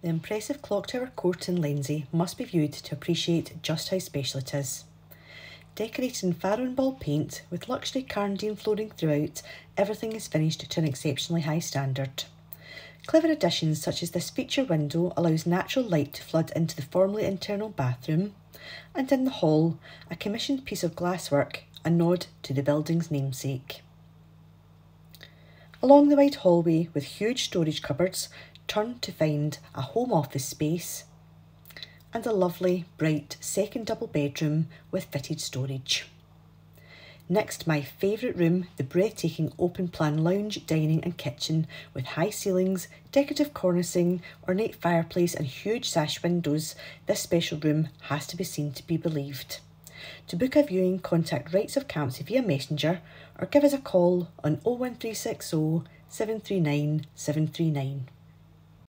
The impressive clock tower court in Lenzie must be viewed to appreciate just how special it is. Decorated in Farrow Ball paint with luxury Karndean flooring throughout, everything is finished to an exceptionally high standard. Clever additions such as this feature window allows natural light to flood into the formerly internal bathroom, and in the hall, a commissioned piece of glasswork, a nod to the building's namesake. Along the wide hallway with huge storage cupboards, turn to find a home office space and a lovely, bright second double bedroom with fitted storage. Next, my favourite room, the breathtaking open plan lounge, dining and kitchen with high ceilings, decorative cornicing, ornate fireplace and huge sash windows. This special room has to be seen to be believed. To book a viewing, contact Wrights of Campsie via Messenger or give us a call on 01360 739 739.